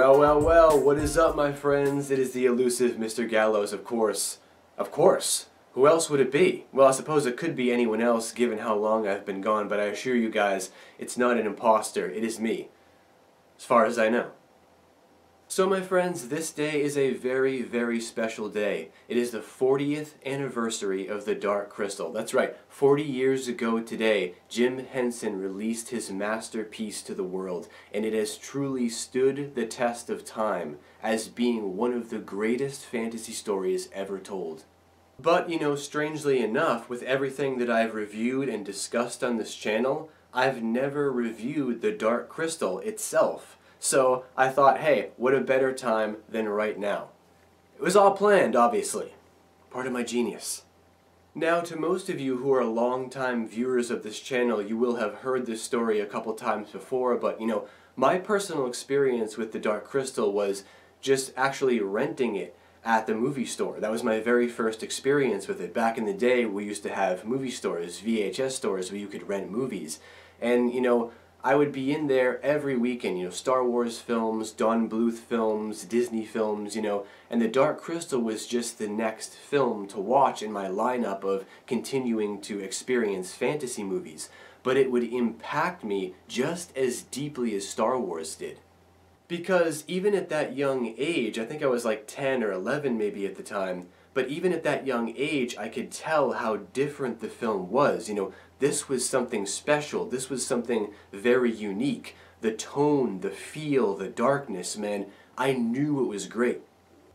Well, well, well, what is up, my friends? It is the elusive Mr. Gallows, of course. Of course. Who else would it be? Well, I suppose it could be anyone else, given how long I've been gone, but I assure you guys, it's not an imposter, it is me. As far as I know. So my friends, this day is a very, very special day. It is the 40th anniversary of the Dark Crystal. That's right, 40 years ago today, Jim Henson released his masterpiece to the world, and it has truly stood the test of time as being one of the greatest fantasy stories ever told. But, you know, strangely enough, with everything that I've reviewed and discussed on this channel, I've never reviewed the Dark Crystal itself. So I thought, hey, what a better time than right now. It was all planned, obviously. Part of my genius. Now, to most of you who are longtime viewers of this channel, you will have heard this story a couple times before, but you know, my personal experience with the Dark Crystal was just actually renting it at the movie store. That was my very first experience with it. Back in the day, we used to have movie stores, VHS stores, where you could rent movies. And, you know, I would be in there every weekend, you know, Star Wars films, Don Bluth films, Disney films, you know, and The Dark Crystal was just the next film to watch in my lineup of continuing to experience fantasy movies. But it would impact me just as deeply as Star Wars did. Because even at that young age, I think I was like 10 or 11 maybe at the time, but even at that young age, I could tell how different the film was. You know, this was something special. This was something very unique. The tone, the feel, the darkness, man, I knew it was great.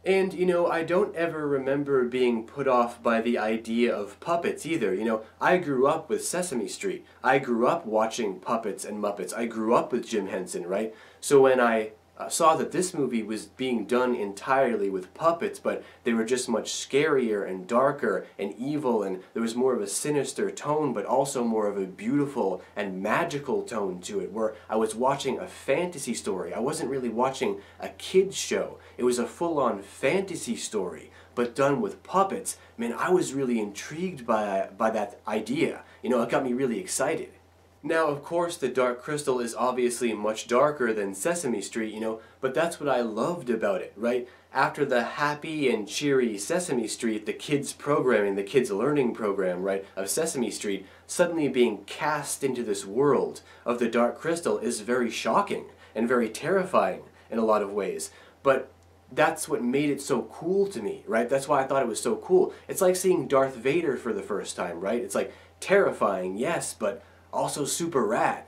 And, you know, I don't ever remember being put off by the idea of puppets either. You know, I grew up with Sesame Street. I grew up watching puppets and Muppets. I grew up with Jim Henson, right? So when I uh, saw that this movie was being done entirely with puppets, but they were just much scarier and darker and evil, and there was more of a sinister tone, but also more of a beautiful and magical tone to it, where I was watching a fantasy story. I wasn't really watching a kid's show. It was a full-on fantasy story, but done with puppets. Man, I was really intrigued by, by that idea. You know, it got me really excited. Now, of course, the Dark Crystal is obviously much darker than Sesame Street, you know, but that's what I loved about it, right? After the happy and cheery Sesame Street, the kids programming, the kids learning program, right, of Sesame Street, suddenly being cast into this world of the Dark Crystal is very shocking and very terrifying in a lot of ways. But that's what made it so cool to me, right? That's why I thought it was so cool. It's like seeing Darth Vader for the first time, right? It's like terrifying, yes, but also super rad.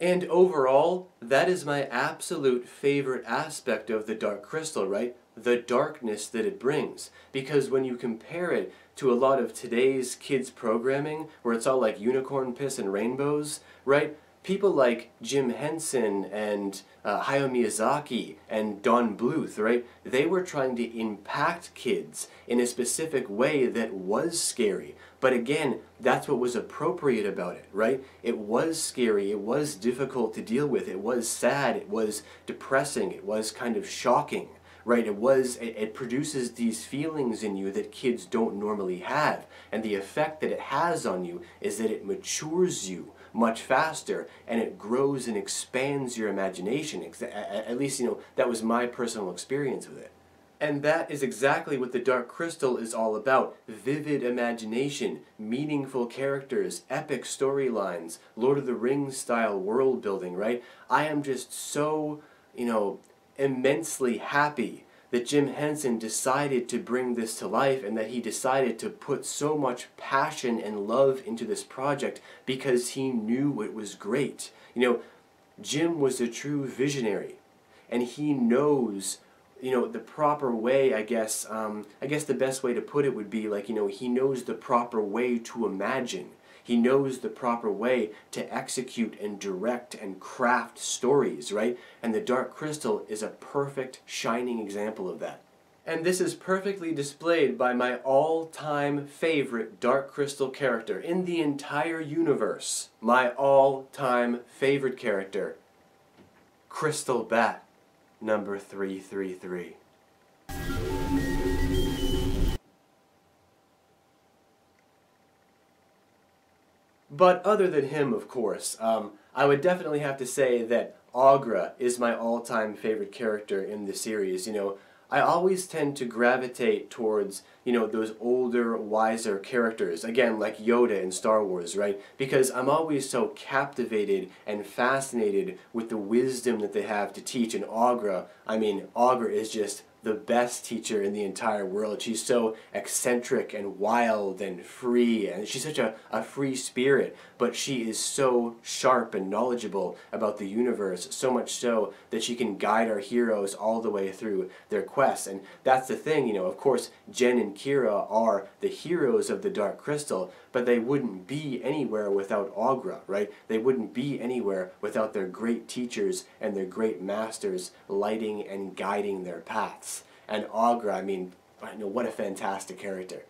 And overall, that is my absolute favorite aspect of the Dark Crystal, right? The darkness that it brings. Because when you compare it to a lot of today's kids programming, where it's all like unicorn piss and rainbows, right? People like Jim Henson and uh, Hayao Miyazaki and Don Bluth, right? They were trying to impact kids in a specific way that was scary. But again, that's what was appropriate about it, right? It was scary, it was difficult to deal with, it was sad, it was depressing, it was kind of shocking right? It was, it, it, produces these feelings in you that kids don't normally have. And the effect that it has on you is that it matures you much faster and it grows and expands your imagination. At least, you know, that was my personal experience with it. And that is exactly what the Dark Crystal is all about. Vivid imagination, meaningful characters, epic storylines, Lord of the Rings style world building, right? I am just so, you know, immensely happy that Jim Henson decided to bring this to life and that he decided to put so much passion and love into this project because he knew it was great. You know, Jim was a true visionary and he knows you know the proper way i guess um, i guess the best way to put it would be like you know he knows the proper way to imagine he knows the proper way to execute and direct and craft stories, right? And the Dark Crystal is a perfect, shining example of that. And this is perfectly displayed by my all-time favorite Dark Crystal character in the entire universe. My all-time favorite character, Crystal Bat, number 333. But other than him, of course, um, I would definitely have to say that Aughra is my all-time favorite character in the series. You know, I always tend to gravitate towards, you know, those older, wiser characters, again, like Yoda in Star Wars, right? Because I'm always so captivated and fascinated with the wisdom that they have to teach. And Aughra, I mean, Aughra is just the best teacher in the entire world. She's so eccentric and wild and free, and she's such a, a free spirit, but she is so sharp and knowledgeable about the universe, so much so that she can guide our heroes all the way through their quests. And that's the thing, you know, of course, Jen and Kira are the heroes of the Dark Crystal, but they wouldn't be anywhere without Aughra, right? They wouldn't be anywhere without their great teachers and their great masters lighting and guiding their paths. And Aughra, I mean, I know what a fantastic character.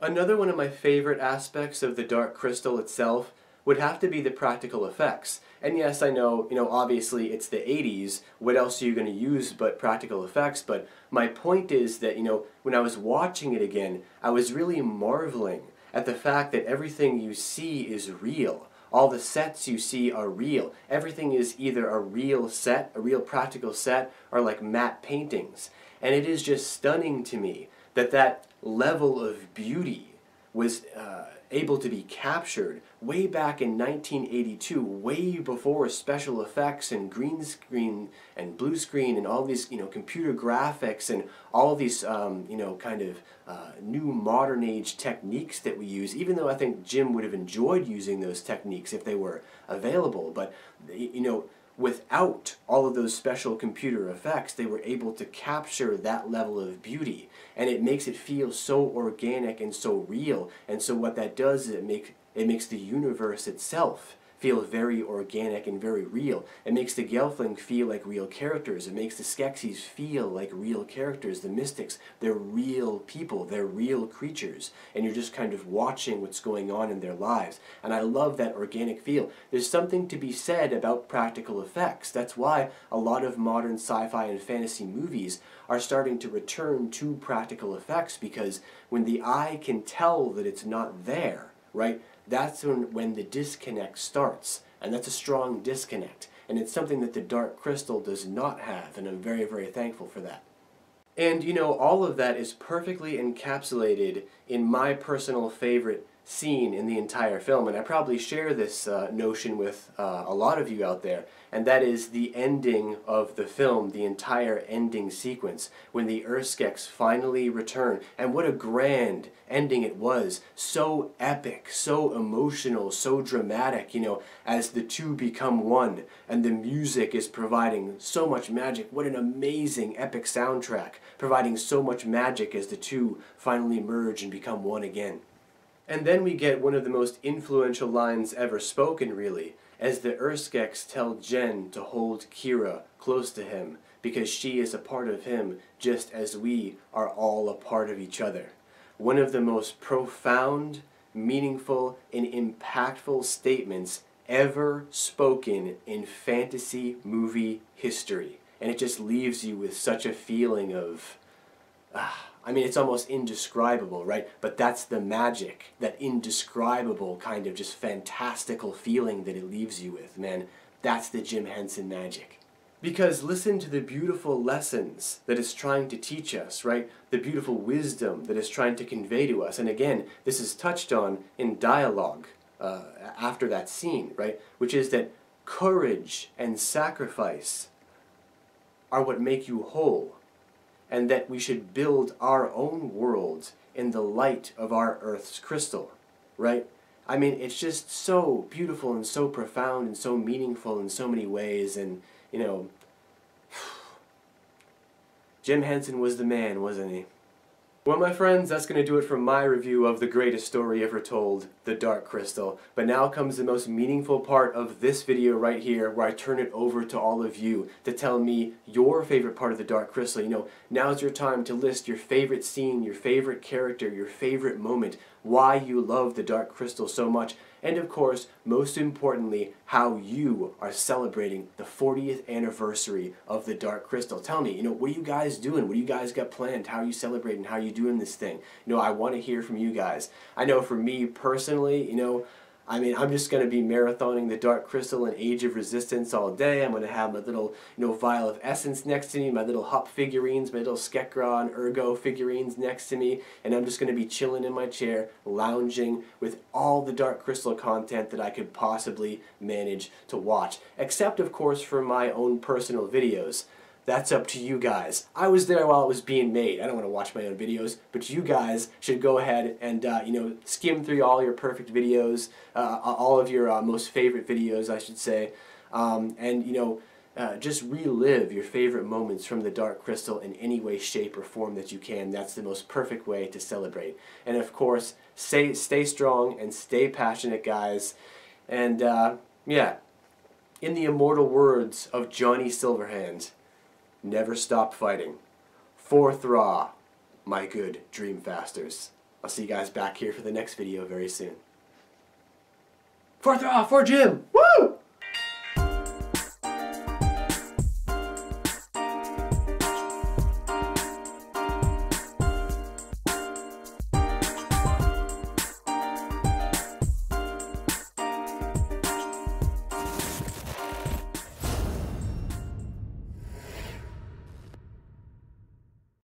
Another one of my favorite aspects of the Dark Crystal itself would have to be the practical effects. And yes, I know, you know, obviously it's the 80s, what else are you going to use but practical effects? But my point is that, you know, when I was watching it again, I was really marveling at the fact that everything you see is real. All the sets you see are real. Everything is either a real set, a real practical set, or like matte paintings. And it is just stunning to me that that level of beauty was uh, able to be captured way back in 1982, way before special effects and green screen and blue screen and all these, you know, computer graphics and all these, um, you know, kind of uh, new modern age techniques that we use, even though I think Jim would have enjoyed using those techniques if they were available. But, you know, without all of those special computer effects, they were able to capture that level of beauty. And it makes it feel so organic and so real. And so what that does is it, make, it makes the universe itself feel very organic and very real. It makes the Gelfling feel like real characters. It makes the Skeksis feel like real characters. The Mystics, they're real people. They're real creatures. And you're just kind of watching what's going on in their lives. And I love that organic feel. There's something to be said about practical effects. That's why a lot of modern sci-fi and fantasy movies are starting to return to practical effects because when the eye can tell that it's not there, right? That's when, when the disconnect starts. And that's a strong disconnect. And it's something that the Dark Crystal does not have, and I'm very, very thankful for that. And you know, all of that is perfectly encapsulated in my personal favorite scene in the entire film, and I probably share this uh, notion with uh, a lot of you out there, and that is the ending of the film, the entire ending sequence, when the Urskeks finally return, and what a grand ending it was, so epic, so emotional, so dramatic, you know, as the two become one, and the music is providing so much magic, what an amazing epic soundtrack, providing so much magic as the two finally merge and become one again. And then we get one of the most influential lines ever spoken, really, as the Urskeks tell Jen to hold Kira close to him, because she is a part of him just as we are all a part of each other. One of the most profound, meaningful, and impactful statements ever spoken in fantasy movie history. And it just leaves you with such a feeling of, ah, I mean, it's almost indescribable, right? But that's the magic, that indescribable kind of just fantastical feeling that it leaves you with, man. That's the Jim Henson magic. Because listen to the beautiful lessons that it's trying to teach us, right? The beautiful wisdom that it's trying to convey to us. And again, this is touched on in dialogue uh, after that scene, right? Which is that courage and sacrifice are what make you whole and that we should build our own world in the light of our Earth's crystal, right? I mean, it's just so beautiful and so profound and so meaningful in so many ways, and, you know, Jim Henson was the man, wasn't he? Well, my friends, that's going to do it for my review of the greatest story ever told, The Dark Crystal. But now comes the most meaningful part of this video right here, where I turn it over to all of you to tell me your favorite part of The Dark Crystal. You know, now's your time to list your favorite scene, your favorite character, your favorite moment, why you love The Dark Crystal so much, and of course, most importantly, how you are celebrating the 40th anniversary of the Dark Crystal. Tell me, you know, what are you guys doing? What do you guys got planned? How are you celebrating? How are you doing this thing? You know, I want to hear from you guys. I know for me personally, you know, I mean, I'm just going to be marathoning the Dark Crystal and Age of Resistance all day. I'm going to have my little, you know, vial of essence next to me, my little Hop figurines, my little Skekra and Ergo figurines next to me, and I'm just going to be chilling in my chair, lounging with all the Dark Crystal content that I could possibly manage to watch. Except, of course, for my own personal videos that's up to you guys. I was there while it was being made. I don't want to watch my own videos, but you guys should go ahead and uh, you know skim through all your perfect videos, uh, all of your uh, most favorite videos, I should say, um, and you know. Uh, just relive your favorite moments from the Dark Crystal in any way, shape, or form that you can. That's the most perfect way to celebrate. And of course, stay, stay strong and stay passionate, guys. And uh, yeah, in the immortal words of Johnny Silverhand, Never stop fighting. Fourth Raw, my good Dreamfasters. I'll see you guys back here for the next video very soon. Fourth Raw for Jim! Woo!